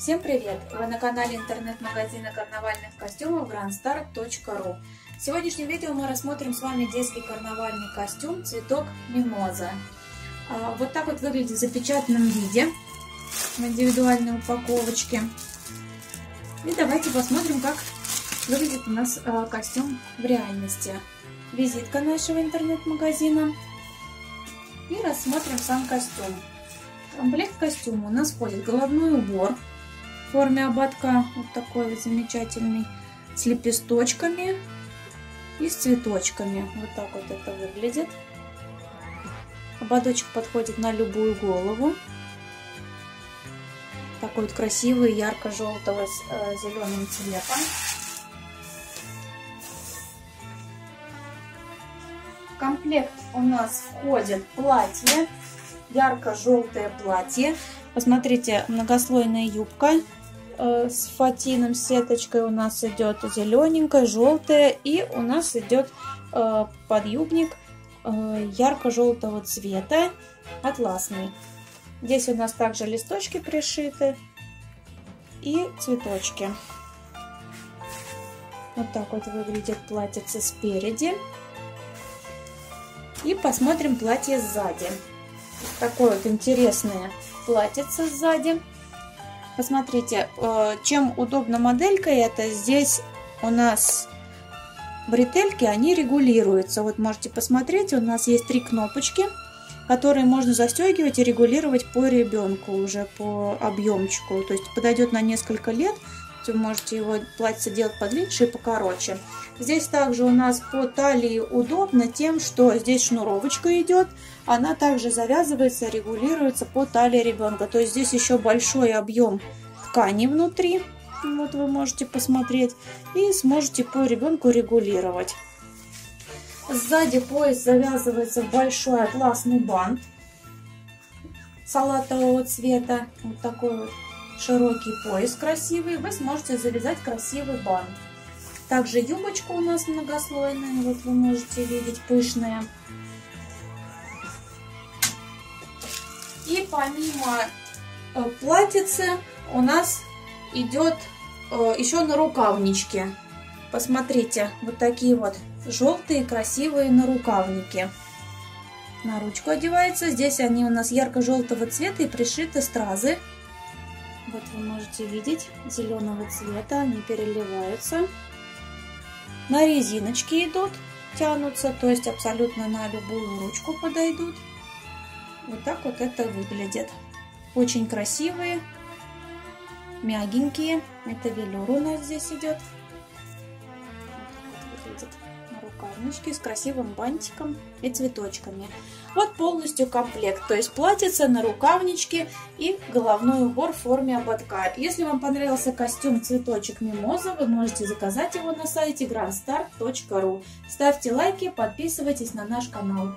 Всем привет! Вы на канале интернет-магазина карнавальных костюмов grandstar.ru В сегодняшнем видео мы рассмотрим с вами детский карнавальный костюм цветок мимоза. А, вот так вот выглядит в запечатанном виде в индивидуальной упаковочке. И давайте посмотрим, как выглядит у нас а, костюм в реальности. Визитка нашего интернет-магазина. И рассмотрим сам костюм. Комплект костюма у нас входит головной убор в форме ободка. Вот такой вот замечательный. С лепесточками и с цветочками. Вот так вот это выглядит. Ободочек подходит на любую голову. Такой вот красивый, ярко-желтого с э, зеленым цветом. В комплект у нас входит платье, ярко-желтое платье. Посмотрите, многослойная юбка с фатином, сеточкой у нас идет зелененькая, желтая. И у нас идет э, подъюбник э, ярко-желтого цвета, атласный. Здесь у нас также листочки пришиты и цветочки. Вот так вот выглядит платьице спереди. И посмотрим платье сзади. Такое вот интересное платьице сзади. Посмотрите, э, чем удобна моделька это, здесь у нас бретельки, они регулируются. Вот можете посмотреть, у нас есть три кнопочки, которые можно застегивать и регулировать по ребенку, уже по объемчику. То есть подойдет на несколько лет, вы можете его платье делать подлиннее и покороче. Здесь также у нас по талии удобно тем, что здесь шнуровочка идет. Она также завязывается, регулируется по талии ребенка. То есть здесь еще большой объем ткани внутри. Вот вы можете посмотреть. И сможете по ребенку регулировать. Сзади пояс завязывается в большой атласный бант салатового цвета. Вот такой вот широкий пояс красивый, вы сможете завязать красивый бант. Также юбочка у нас многослойная, вот вы можете видеть, пышная. И помимо э, платьицы у нас идет э, еще на рукавничке. Посмотрите, вот такие вот желтые красивые нарукавники. На ручку одевается. Здесь они у нас ярко-желтого цвета и пришиты стразы вот вы можете видеть зеленого цвета, они переливаются. На резиночке идут, тянутся, то есть абсолютно на любую ручку подойдут. Вот так вот это выглядит. Очень красивые, мягенькие. Это велюр у нас здесь идет. Выглядит рукавнички с красивым бантиком и цветочками. Вот полностью комплект, то есть платьице на рукавнички и головной убор в форме ободка. Если вам понравился костюм цветочек мимоза, вы можете заказать его на сайте grandstar.ru. Ставьте лайки, подписывайтесь на наш канал.